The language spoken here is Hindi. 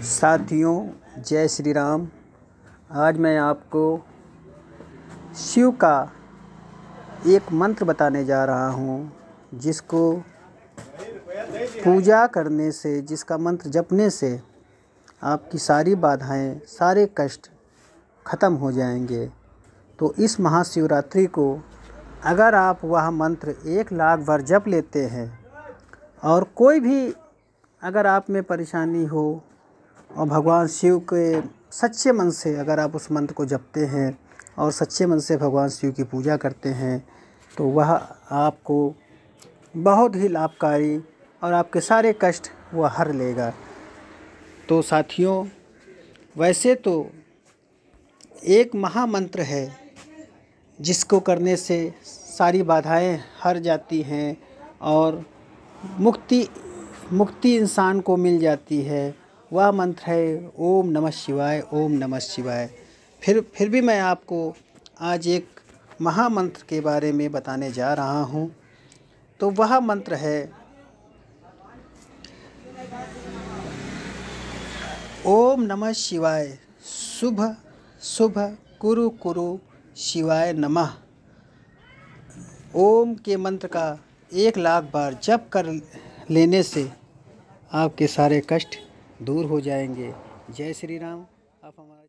साथियों, जय श्री राम। आज मैं आपको शिव का एक मंत्र बताने जा रहा हूँ, जिसको पूजा करने से, जिसका मंत्र जपने से आपकी सारी बाधाएँ, सारे कष्ट ख़त्म हो जाएँगे। तो इस महाशिवरात्रि को अगर आप वह मंत्र एक लाख बार जप लेते हैं, और कोई भी अगर आप में परेशानी हो और भगवान शिव के सच्चे मन से अगर आप उस मंत्र को जपते हैं और सच्चे मन से भगवान शिव की पूजा करते हैं तो वह आपको बहुत ही लाभकारी और आपके सारे कष्ट वह हर लेगा। तो साथियों, वैसे तो एक महामंत्र है जिसको करने से सारी बाधाएँ हर जाती हैं और मुक्ति मुक्ति इंसान को मिल जाती है। वह मंत्र है, ओम नमः शिवाय, ओम नमः शिवाय। फिर फिर भी मैं आपको आज एक महामंत्र के बारे में बताने जा रहा हूँ। तो वह मंत्र है, ओम नमः शिवाय, शुभ शुभ कुरु कुरु शिवाय नमः। ओम के मंत्र का एक लाख बार जप कर लेने से आपके सारे कष्ट दूर हो जाएँगे। जय श्री राम। आप हमारा